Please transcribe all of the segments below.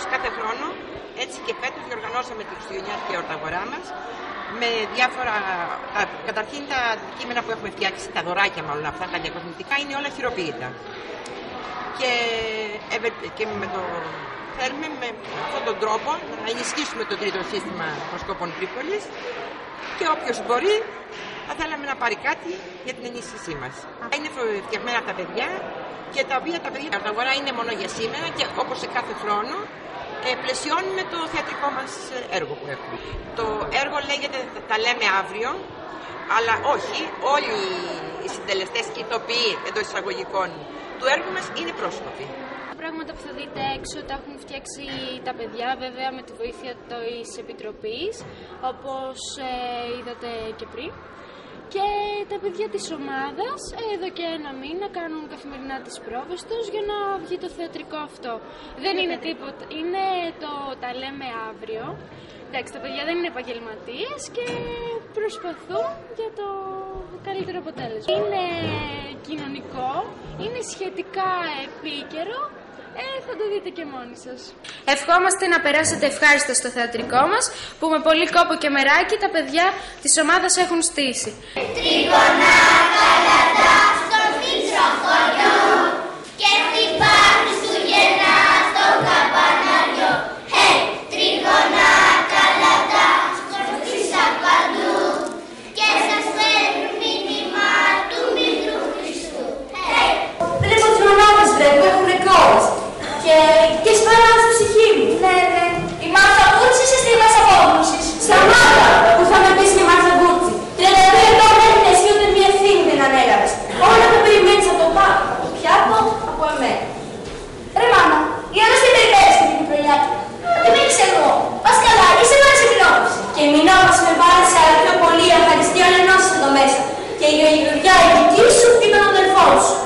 όπως κάθε χρόνο, έτσι και φέτος διοργανώσαμε τη χριστουγεννιάτικη εορταγορά μας με διάφορα. Τα, καταρχήν τα αντικείμενα που έχουμε φτιάξει, τα δωράκια μάλλον αυτά, τα διακοσμητικά, είναι όλα χειροποίητα. Και, και με το, θέλουμε με αυτόν τον τρόπο να ενισχύσουμε το τρίτο σύστημα προσκόπων Τρίπολης και όποιος μπορεί θα θέλαμε να πάρει κάτι για την ενίσχυσή μας. Είναι φτιαγμένα από τα παιδιά και τα οποία τα παιδιά τα αγορά είναι μόνο για σήμερα και όπως σε κάθε χρόνο ε, πλαισιώνουμε το θεατρικό μας έργο που έχουμε. Το έργο λέγεται «Τα λέμε αύριο», αλλά όχι, όλοι οι συντελεστές ηθοποιοί εντός εισαγωγικών του έργου μας είναι πρόσωποι. Τα πράγματα που θα δείτε έξω τα έχουν φτιάξει τα παιδιά βέβαια με τη βοήθεια της Επιτροπής όπως ε, είδατε και πριν και τα παιδιά της ομάδας εδώ και ένα μήνα κάνουν καθημερινά τις πρόβες τους για να βγει το θεατρικό αυτό. Δεν είναι τίποτα, είναι το «Τα λέμε αύριο». Εντάξει, τα παιδιά δεν είναι επαγγελματίες και προσπαθούν για το καλύτερο αποτέλεσμα. Είναι κοινωνικό, είναι σχετικά επίκαιρο ε, θα το δείτε και μόνοι σας. Ευχόμαστε να περάσετε ευχάριστα στο θεατρικό μας, που με πολύ κόπο και μεράκι τα παιδιά της ομάδας έχουν στήσει. Τρίγωνα καλατά στο πίσω χωριό και χτυπά Χριστουγεννά στο καμπαναριό. Hey, τρίγωνα καλατά σκορπίσα παντού και σας φέρνουν μήνυμα του μικρού Χριστού. Hey. Βλέπω τις μαμάδες βρε που έχουν κόρες και, και σπάρα στη ψυχή μου. Ναι, ναι. Η Μάρθα Κούτσι ή στη Μάσα Πόμπουσης. Σταμάτα που θα με πεις και η Μάρθα Κούτσι. 32 ετών δεν είναι εσύ ούτε μία ευθύνη δεν ανέλαβες. Όλα τα περιμένεις από το πάπα, από το πιάτο, από εμένα. Ρε μάμα, η Άννα στην περιπέτεια στην πρωιά του. Τι μείνεις εγώ. Πας καλά, είσαι μόνο σε μηνόπαυση. Και η μηνόπαυση με πάρεσε αλλά πιο πολύ η ευχαριστία ενώσεις εδώ μέσα. Και η γεωργιά η δική σου ήταν ο αδελφός σου.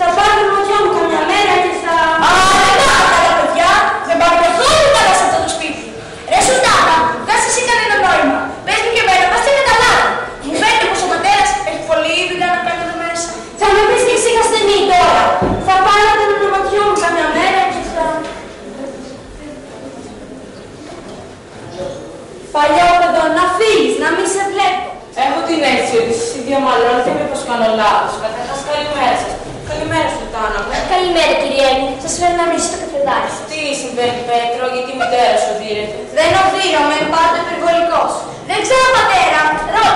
Θα πάρει το ματιό μου καμιά μέρα και θα... Α, δεν πάω καλά παιδιά. Δεν πάω καθόλου καλά σε αυτό το σπίτι. Ρε Σουλτάνα, βγάζει εσύ κανένα νόημα. Πες μου και εμένα, πας είναι καλά. Μου φαίνεται πως ο πατέρας έχει πολύ δουλειά να κάνει εδώ μέσα. Θα με πεις και εσύ ασθενή τώρα. Θα πάρω το ματιό μου καμιά μέρα και θα... Παλιόπαιδο, να φύγεις, να μην σε βλέπω. Έχω την αίσθηση ότι εσείς οι δύο μαλώνετε μήπως κάνω λάθος. Καταρχάς καλημέρα σας. Καλημέρα Σουλτάνα μου. Καλημέρα κυρία Έλλη. Σας φέρνω να βρεις το καφεδάκι. Τι συμβαίνει Πέτρο, γιατί η μητέρα σου οδύρεται; Δεν οδύρομαι, είμαι πάντα υπερβολικός. Δεν ξέρω πατέρα, ρώτητε.